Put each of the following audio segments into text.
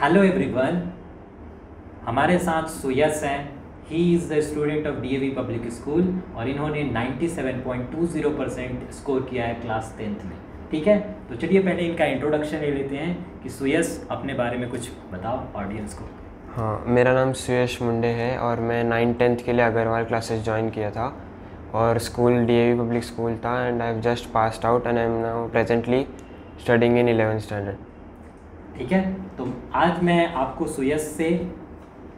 Hello everyone हमारे साथ सुयस हैं ही is the student of DAV public school और इन्होंने 97.20 परसेंट स्कोर किया है क्लास टेंथ में। ठीक है? तो चलिए पहले इनका इंट्रोडक्शन ले लेते हैं कि सुयस अपने बारे में कुछ बताओ ऑडियंस को। हाँ मेरा नाम सुयश मुंडे है और मैं नाइन टेंथ के लिए अग्रवाल क्लासेस ज्वाइन किया था और स्कूल डीएवी पब्लिक स्कूल था and I have just passed out and I am now presently studying in eleventh standard ठीक है? तो आज मैं आपको सुयस से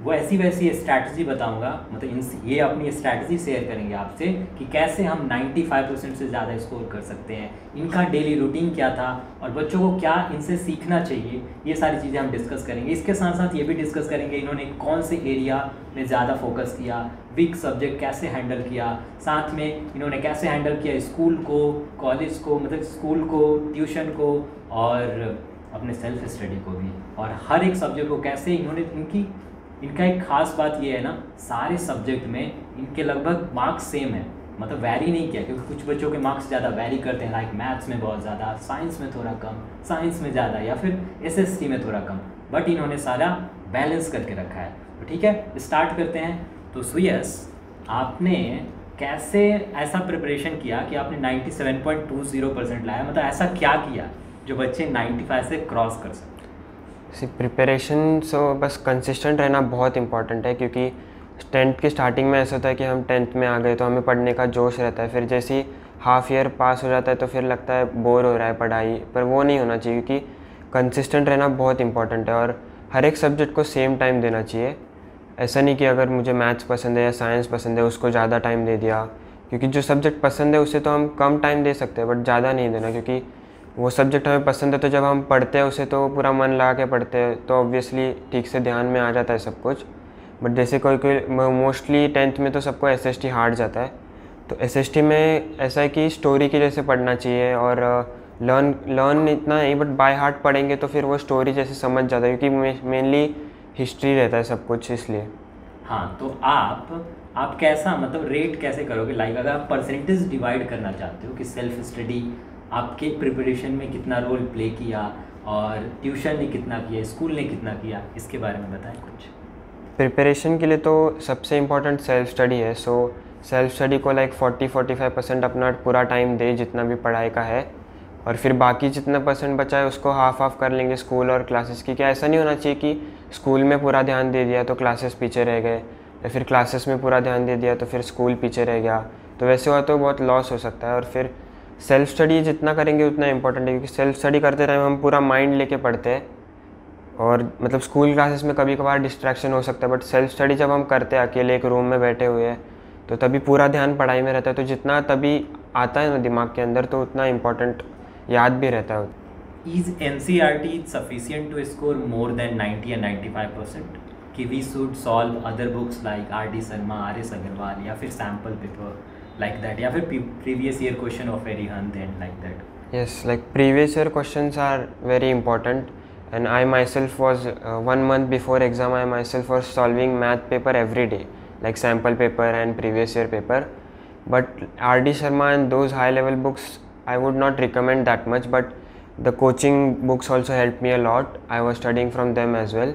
वो ऐसी वैसी स्ट्रैटेजी बताऊँगा। मतलब इन ये अपनी स्ट्रैटेजी शेयर करेंगे आपसे कि कैसे हम 95 परसेंट से ज़्यादा स्कोर कर सकते हैं। इनका डेली रूटीन क्या था और बच्चों को क्या इनसे सीखना चाहिए, ये सारी चीज़ें हम डिस्कस करेंगे। इसके साथ साथ ये भी डिस्कस करेंगे इन्होंने कौन से एरिया में ज़्यादा फोकस किया वीक सब्जेक्ट कैसे हैंडल किया, साथ में इन्होंने कैसे हैंडल किया स्कूल को कॉलेज को मतलब स्कूल को ट्यूशन को और अपने सेल्फ स्टडी को भी। और हर एक सब्जेक्ट को कैसे इन्होंने, इनकी, इनका एक खास बात ये है ना, सारे सब्जेक्ट में इनके लगभग मार्क्स सेम है। मतलब वैरी नहीं किया, क्योंकि कुछ बच्चों के मार्क्स ज़्यादा वैरी करते हैं लाइक मैथ्स में बहुत ज़्यादा साइंस में थोड़ा कम साइंस में ज़्यादा, या फिर एस में थोड़ा कम। बट इन्होंने सारा बैलेंस करके रखा है। तो ठीक है स्टार्ट करते हैं। तो सुयस आपने कैसे ऐसा प्रिपरेशन किया कि आपने 97.20 परसेंट लाया? मतलब ऐसा क्या किया? जो बच्चे 95 से क्रॉस कर सकते सी प्रिपरेशन सो बस कंसिस्टेंट रहना बहुत इंपॉर्टेंट है, क्योंकि टेंथ की स्टार्टिंग में ऐसा होता है कि हम टेंथ में आ गए तो हमें पढ़ने का जोश रहता है। फिर जैसे ही हाफ़ ईयर पास हो जाता है तो फिर लगता है बोर हो रहा है पढ़ाई, पर वो नहीं होना चाहिए, क्योंकि कंसिस्टेंट रहना बहुत इंपॉर्टेंट है। और हर एक सब्जेक्ट को सेम टाइम देना चाहिए। ऐसा नहीं कि अगर मुझे मैथ्स पसंद है या साइंस पसंद है, उसको ज़्यादा टाइम दे दिया, क्योंकि जो सब्जेक्ट पसंद है उसे तो हम कम टाइम दे सकते हैं बट ज़्यादा नहीं देना, क्योंकि वो सब्जेक्ट हमें पसंद है तो जब हम पढ़ते हैं उसे तो पूरा मन लगा के पढ़ते हैं तो ऑब्वियसली ठीक से ध्यान में आ जाता है सब कुछ। बट जैसे कोई कोई मोस्टली टेंथ में तो सबको एस एस टी हार्ड जाता है। तो एस एस टी में ऐसा है कि स्टोरी की जैसे पढ़ना चाहिए और लर्न लर्न इतना नहीं बट बाय हार्ट पढ़ेंगे तो फिर वो स्टोरी जैसे समझ जाता है, क्योंकि मेनली हिस्ट्री रहता है सब कुछ इसलिए। हाँ तो आप आप कैसा मतलब रेट कैसे करोगे? लाइक अगर आप परसेंटेज डिवाइड करना चाहते हो कि सेल्फ स्टडी आपके प्रिपरेशन में कितना रोल प्ले किया और ट्यूशन ने कितना किया स्कूल ने कितना किया, इसके बारे में बताएँ कुछ। प्रिपरेशन के लिए तो सबसे इम्पोर्टेंट सेल्फ स्टडी है सो सेल्फ स्टडी को लाइक 40 45 परसेंट अपना पूरा टाइम दे जितना भी पढ़ाई का है और फिर बाकी जितना परसेंट बचा है उसको हाफ़ हाफ़ कर लेंगे स्कूल और क्लासेस की। क्या ऐसा नहीं होना चाहिए कि स्कूल में पूरा ध्यान दे दिया तो क्लासेस पीछे रह गए या फिर क्लासेस में पूरा ध्यान दे दिया तो फिर स्कूल पीछे रह गया। तो वैसे हुआ तो बहुत लॉस हो सकता है और फिर सेल्फ स्टडी जितना करेंगे उतना इंपॉर्टेंट है, क्योंकि सेल्फ स्टडी करते टाइम हम पूरा माइंड लेके पढ़ते हैं। और मतलब स्कूल क्लासेस में कभी कभार डिस्ट्रैक्शन हो सकता है बट सेल्फ स्टडी जब हम करते हैं, अकेले एक रूम में बैठे हुए हैं तो तभी पूरा ध्यान पढ़ाई में रहता है। तो जितना तभी आता है ना दिमाग के अंदर तो उतना इम्पोर्टेंट याद भी रहता है। T sufficient to score more than ninety and ninety five percent कि we should solve other books like R D Sharma R S Agarwal या फिर sample paper like that. Yeah for previous year question of hunt and like that. Yes like previous year questions are very important. And i myself was uh, one month before exam i myself was solving math paper every day like sample paper and previous year paper. But rd sharma and those high level books i would not recommend that much but the coaching books also helped me a lot. I was studying from them as well.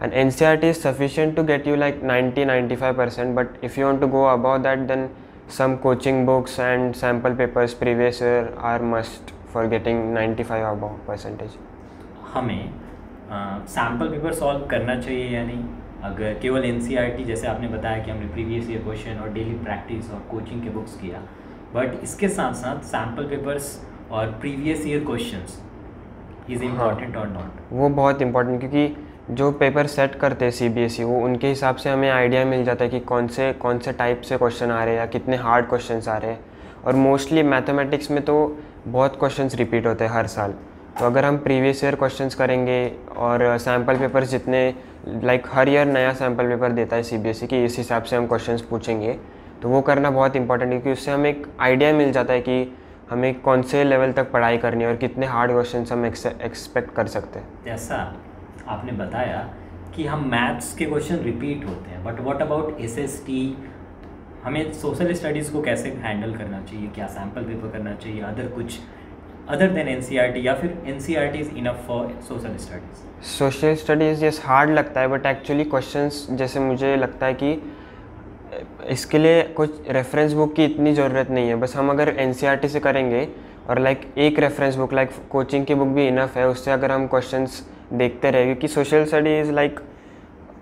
And ncrt is sufficient to get you like 90 95 percent but if you want to go above that then some coaching books and sample papers previous year are must for getting 95 above percentage. हमें sample paper solve करना चाहिए या नहीं? अगर केवल N e जैसे आपने बताया कि हमने प्रीवियस ईयर क्वेश्चन और डेली प्रैक्टिस और कोचिंग के बुक्स किया बट इसके साथ साथ सैंपल पेपर्स और previous year questions is important और नॉट वो बहुत इंपॉर्टेंट क्योंकि जो पेपर सेट करते हैं सीबीएसई वो उनके हिसाब से हमें आइडिया मिल जाता है कि कौन से कौन से टाइप से क्वेश्चन आ रहे हैं या कितने हार्ड क्वेश्चन आ रहे हैं। और मोस्टली मैथमेटिक्स में तो बहुत क्वेश्चन रिपीट होते हैं हर साल। तो अगर हम प्रीवियस ईयर क्वेश्चन करेंगे और सैंपल पेपर जितने लाइक हर ईयर नया सैंपल पेपर देता है सी की इस हिसाब से हम क्वेश्चन पूछेंगे तो वो करना बहुत इंपॉर्टेंट है क्योंकि उससे हमें एक आइडिया मिल जाता है कि हमें कौन से लेवल तक पढ़ाई करनी है और कितने हार्ड क्वेश्चन हम एक्सपेक्ट कर सकते हैं। जैसा आपने बताया कि हम मैथ्स के क्वेश्चन रिपीट होते हैं बट व्हाट अबाउट एसएसटी हमें सोशल स्टडीज़ को कैसे हैंडल करना चाहिए? क्या सैंपल पेपर करना चाहिए? अदर कुछ अदर देन एन या फिर N is enough for social studies social studies ये हार्ड लगता है बट एक्चुअली क्वेश्चंस जैसे मुझे लगता है कि इसके लिए कुछ रेफरेंस बुक की इतनी ज़रूरत नहीं है। बस हम अगर एन से करेंगे और लाइक एक रेफरेंस बुक लाइक कोचिंग की बुक भी इनफ है, उससे अगर हम क्वेश्चंस देखते रहे क्योंकि social studies like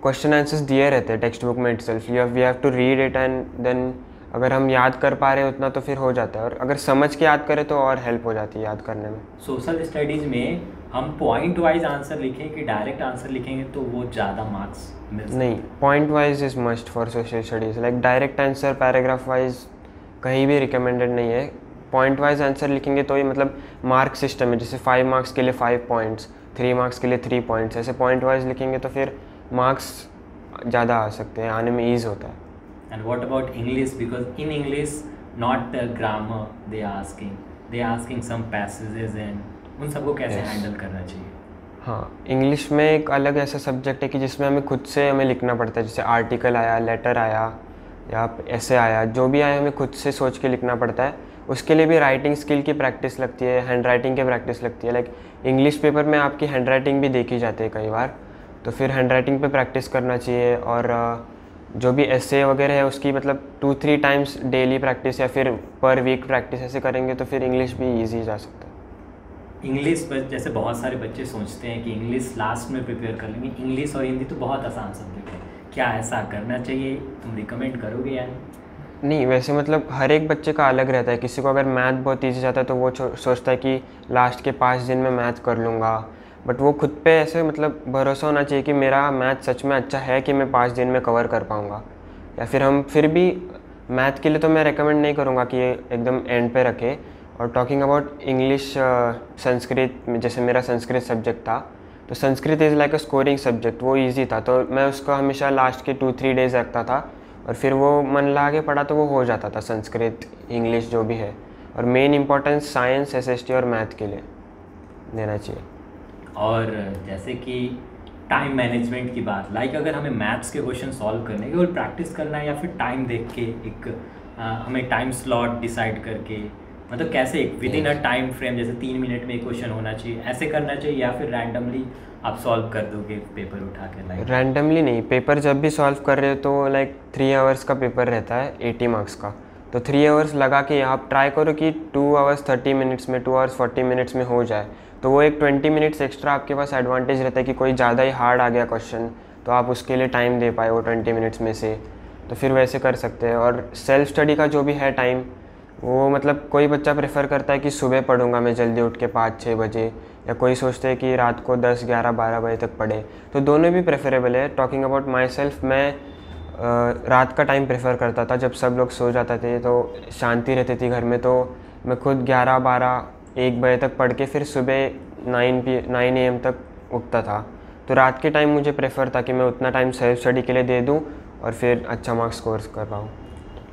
question answers दिए रहते हैं टेक्स्ट बुक में itself you we have to read it and then अगर हम याद कर पा रहे हैं उतना तो फिर हो जाता है। और अगर समझ के याद करें तो और हेल्प हो जाती है याद करने में। सोशल स्टडीज़ में हम पॉइंट वाइज आंसर लिखें कि डायरेक्ट आंसर लिखेंगे तो वो ज़्यादा मार्क्स नहीं point wise is must for social studies like direct answer paragraph wise कहीं भी रिकमेंडेड नहीं है। पॉइंट वाइज आंसर लिखेंगे तो ये मतलब मार्क सिस्टम है जैसे फाइव मार्क्स के लिए फाइव पॉइंट्स थ्री मार्क्स के लिए थ्री पॉइंट्स ऐसे पॉइंट वाइज लिखेंगे तो फिर मार्क्स ज़्यादा आ सकते हैं आने में ईज होता है and English? Because in English, not the grammar they are asking. They are asking some passages and उन सबको कैसे हैंडल yes. करना चाहिए हाँ इंग्लिश में एक अलग ऐसा सब्जेक्ट है कि जिसमें हमें खुद से हमें लिखना पड़ता है जैसे आर्टिकल आया लेटर आया या ऐसे आया, जो भी आया, हमें खुद से सोच के लिखना पड़ता है। उसके लिए भी राइटिंग स्किल की प्रैक्टिस लगती है हैंड राइटिंग की प्रैक्टिस लगती है। लाइक इंग्लिश पेपर में आपकी हैंड राइटिंग भी देखी जाती है कई बार। तो फिर हैंड राइटिंग पर प्रैक्टिस करना चाहिए और जो भी ऐसे वगैरह है, उसकी मतलब two three times daily practice या फिर पर वीक प्रैक्टिस ऐसे करेंगे तो फिर इंग्लिश भी ईजी जा सकता है। इंग्लिश जैसे बहुत सारे बच्चे सोचते हैं कि इंग्लिश लास्ट में प्रिपेयर कर लेंगे। इंग्लिश और हिंदी तो बहुत आसान सब्जेक्ट है। क्या ऐसा करना चाहिए? तुम रिकमेंड करोगे या नहीं, वैसे मतलब हर एक बच्चे का अलग रहता है। किसी को अगर मैथ बहुत ईजी जाता है तो वो सोचता है कि लास्ट के पाँच दिन में मैथ कर लूँगा। बट वो खुद पे ऐसे मतलब भरोसा होना चाहिए कि मेरा मैथ सच में अच्छा है कि मैं पाँच दिन में कवर कर पाऊँगा। या फिर हम फिर भी मैथ के लिए तो मैं रेकमेंड नहीं करूँगा कि एकदम एंड पे रखे। और टॉकिंग अबाउट इंग्लिश संस्कृत, जैसे मेरा संस्कृत सब्जेक्ट था तो Sanskrit is like a scoring subject वो ईजी था। तो मैं उसको हमेशा लास्ट के टू थ्री डेज़ रखता था और फिर वो मन ला के पढ़ा तो वो हो जाता था संस्कृत इंग्लिश जो भी है। और main importance science S S T और मैथ के लिए देना चाहिए। और जैसे कि टाइम मैनेजमेंट की बात लाइक अगर हमें मैथ्स के क्वेश्चन सॉल्व करने के और प्रैक्टिस करना है या फिर टाइम देख के एक आ, हमें टाइम स्लॉट डिसाइड करके मतलब कैसे within a time frame जैसे तीन मिनट में एक क्वेश्चन होना चाहिए ऐसे करना चाहिए या फिर रैंडमली आप सॉल्व कर दोगे पेपर उठा के लाइक रैंडमली नहीं पेपर जब भी सॉल्व कर रहे हो तो लाइक थ्री आवर्स का पेपर रहता है एटी मार्क्स का। तो थ्री आवर्स लगा के आप ट्राई करो कि टू आवर्स थर्टी मिनट्स में टू आवर्स फोर्टी मिनट्स में हो जाए। तो वो एक ट्वेंटी मिनट्स एक्स्ट्रा आपके पास एडवांटेज रहता है कि कोई ज़्यादा ही हार्ड आ गया क्वेश्चन तो आप उसके लिए टाइम दे पाए वो ट्वेंटी मिनट्स में से। तो फिर वैसे कर सकते हैं। और सेल्फ स्टडी का जो भी है टाइम वो मतलब कोई बच्चा प्रेफर करता है कि सुबह पढ़ूँगा मैं जल्दी उठ के पाँच छः बजे, या कोई सोचते हैं कि रात को दस, ग्यारह, बारह बजे तक पढ़े। तो दोनों भी प्रेफरेबल है। टॉकिंग अबाउट माई सेल्फ मैं रात का टाइम प्रेफर करता था। जब सब लोग सो जाते थे तो शांति रहती थी घर में तो मैं खुद ग्यारह, बारह, एक बजे तक पढ़ के फिर सुबह नाइन पी नाइन ए तक उठता था। तो रात के टाइम मुझे प्रेफर था कि मैं उतना टाइम सेल्फ स्टडी के लिए दे दूँ और फिर अच्छा मार्क्स स्कोर कर पाऊँ।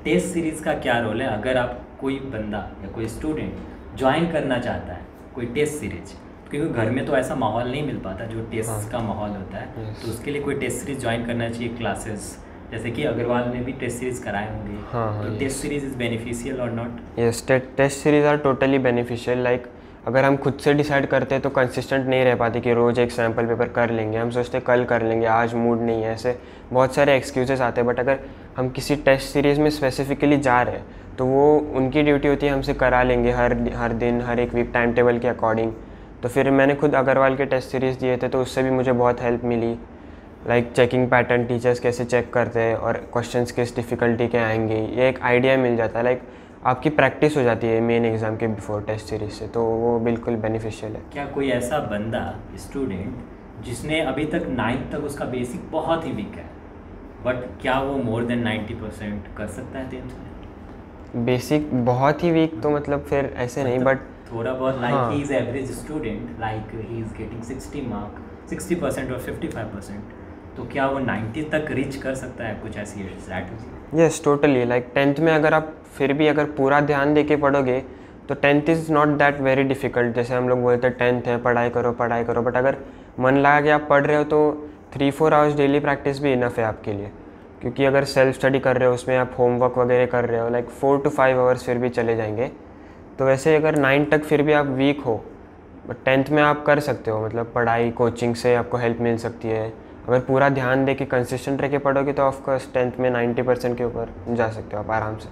टेस्ट सीरीज़ का क्या रोल है? अगर आप कोई बंदा या कोई स्टूडेंट ज्वाइन करना चाहता है कोई टेस्ट सीरीज़ क्योंकि घर में तो ऐसा माहौल नहीं मिल पाता जो टेस्ट हाँ। का माहौल होता है। तो उसके लिए कोई टेस्ट सीरीज़ ज्वाइन करना चाहिए क्लासेस जैसे कि अग्रवाल ने भी टेस्ट सीरीज़ कराए होंगे। हाँ हाँ तो टेस्ट सीरीज़ इज़ बेनिफिशियल और not yes test series are totally beneficial like अगर हम खुद से डिसाइड करते हैं तो कंसिस्टेंट नहीं रह पाते कि रोज़ एक सैंपल पेपर कर लेंगे हम सोचते कल कर लेंगे आज मूड नहीं है ऐसे बहुत सारे एक्सक्यूजेस आते हैं। बट अगर हम किसी टेस्ट सीरीज़ में स्पेसिफिकली जा रहे हैं तो वो उनकी ड्यूटी होती है, हमसे करा लेंगे हर हर दिन, हर एक वीक टाइम टेबल के अकॉर्डिंग तो फिर मैंने खुद अग्रवाल के टेस्ट सीरीज़ दिए थे तो उससे भी मुझे बहुत हेल्प मिली। लाइक चेकिंग पैटर्न टीचर्स कैसे चेक करते हैं और क्वेश्चंस किस डिफ़िकल्टी के आएँगे, ये एक आइडिया मिल जाता है। लाइक आपकी प्रैक्टिस हो जाती है मेन एग्ज़ाम के बिफोर टेस्ट सीरीज़ से तो वो बिल्कुल बेनिफिशियल है। क्या कोई ऐसा बंदा स्टूडेंट जिसने अभी तक नाइन्थ तक उसका बेसिक बहुत ही वीक है? बट क्या वो मोर देन नाइन्टी परसेंट कर सकता है टेंथ में बेसिक बहुत ही वीक तो मतलब फिर ऐसे नहीं बट मतलब थोड़ा बहुत like he. Is average student like he is getting sixty mark sixty percent और फिफ्टी फाइव परसेंट तो क्या वो नाइन्टी तक रीच कर सकता है कुछ ऐसी strategy yes totally like tenth में अगर आप फिर भी अगर पूरा ध्यान दे के पढ़ोगे तो tenth is not that very difficult जैसे हम लोग बोलते हैं टेंथ है पढ़ाई करो पढ़ाई करो. बट अगर मन लगा कि आप पढ़ रहे हो तो three four hours daily practice भी इनफ है आपके लिए। क्योंकि अगर सेल्फ स्टडी कर रहे हो, उसमें आप होमवर्क वगैरह कर रहे हो like four to five hours फिर भी चले जाएँगे। तो वैसे अगर नाइन तक फिर भी आप वीक हो बट टेंथ में आप कर सकते हो मतलब पढ़ाई कोचिंग से आपको हेल्प मिल सकती है। अगर पूरा ध्यान दे के कंसिस्टेंट रह के पढ़ोगे तो ऑफकोर्स टेंथ में नाइन्टी परसेंट के ऊपर जा सकते हो आप आराम से।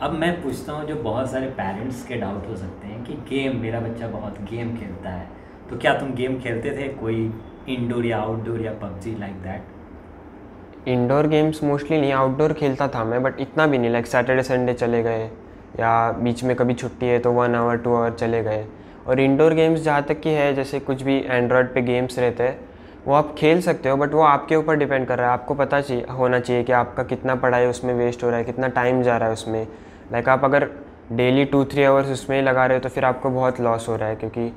अब मैं पूछता हूँ, जो बहुत सारे पेरेंट्स के डाउट हो सकते हैं कि गेम मेरा बच्चा बहुत गेम खेलता है। तो क्या तुम गेम खेलते थे? कोई इंडोर या आउटडोर या PUBG like that indoor games mostly नहीं आउटडोर खेलता था मैं बट इतना भी नहीं लाइक सैटरडे संडे चले गए, या बीच में कभी छुट्टी है तो वन आवर टू आवर चले गए। और इंडोर गेम्स जहाँ तक की है, जैसे कुछ भी एंड्रॉयड पे गेम्स रहते हैं, वो आप खेल सकते हो बट वो आपके ऊपर डिपेंड कर रहा है। आपको पता चाहिए होना चाहिए कि आपका कितना पढ़ाई उसमें वेस्ट हो रहा है, कितना टाइम जा रहा है उसमें। लाइक आप अगर डेली टू थ्री आवर्स उसमें ही लगा रहे हो तो फिर आपको बहुत लॉस हो रहा है, क्योंकि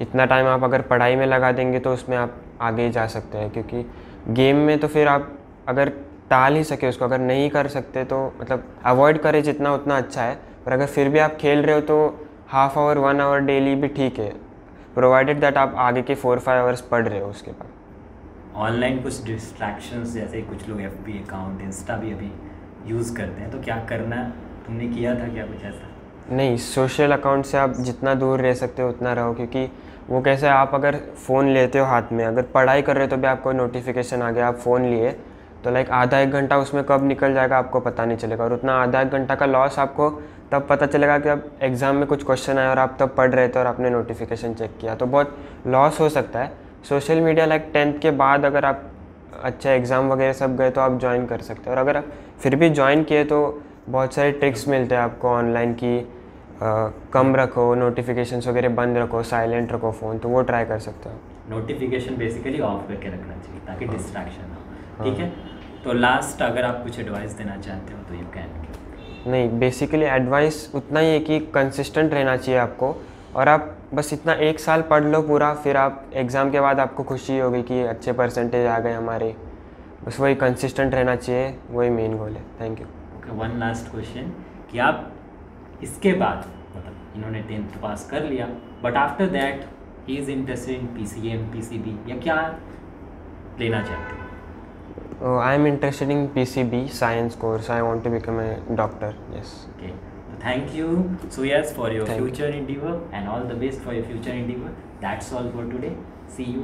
इतना टाइम आप अगर पढ़ाई में लगा देंगे तो उसमें आप आगे जा सकते हैं क्योंकि गेम में तो फिर आप अगर टाल ही सके उसको अगर नहीं कर सकते तो मतलब अवॉइड करें जितना उतना अच्छा है पर अगर फिर भी आप खेल रहे हो तो half hour one hour daily भी ठीक है प्रोवाइडेड दैट आप आगे के फोर फाइव आवर्स पढ़ रहे हो उसके बाद। ऑनलाइन कुछ डिस्ट्रैक्शंस जैसे कुछ लोग एफ़ बी अकाउंट इंस्टा भी अभी यूज़ करते हैं तो क्या करना तुमने किया था क्या कुछ ऐसा? नहीं सोशल अकाउंट से आप जितना दूर रह सकते हो उतना रहो क्योंकि वो कैसे आप अगर फ़ोन लेते हो हाथ में, अगर पढ़ाई कर रहे हो तो भी आपको नोटिफिकेशन आ गया, आप फ़ोन लिए तो लाइक आधा एक घंटा उसमें कब निकल जाएगा आपको पता नहीं चलेगा। और उतना आधा एक घंटा का लॉस आपको तब पता चलेगा कि अब एग्ज़ाम में कुछ क्वेश्चन आए और आप तब पढ़ रहे थे और आपने नोटिफिकेशन चेक किया। तो बहुत लॉस हो सकता है। सोशल मीडिया लाइक टेंथ के बाद अगर आप अच्छा एग्ज़ाम वगैरह सब गए तो आप ज्वाइन कर सकते हो। और अगर आप फिर भी ज्वाइन किए तो बहुत सारे ट्रिक्स मिलते हैं आपको ऑनलाइन की। कम रखो नोटिफिकेशंस वगैरह बंद रखो साइलेंट रखो फ़ोन तो वो ट्राई कर सकते हो। नोटिफिकेशन बेसिकली ऑफ़ करके रखना चाहिए ताकि डिस्ट्रैक्शन हो। ठीक है? तो लास्ट अगर आप कुछ एडवाइस देना चाहते हो तो यू कैन नहीं बेसिकली एडवाइस उतना ही है कि कंसिस्टेंट रहना चाहिए आपको और आप बस इतना एक साल पढ़ लो पूरा फिर आप एग्ज़ाम के बाद आपको खुशी होगी कि अच्छे परसेंटेज आ गए हमारे। बस वही कंसिस्टेंट रहना चाहिए वही मेन गोल है। Thank you okay one last question कि आप इसके बाद मतलब इन्होंने टेंथ पास कर लिया but after that he is interested in P C M P C B या क्या लेना चाहते हैं? I am interested in P C B science course I want to become a doctor yes okay thank you so yes for your future endeavour and all the best for your future endeavour that's all for today see you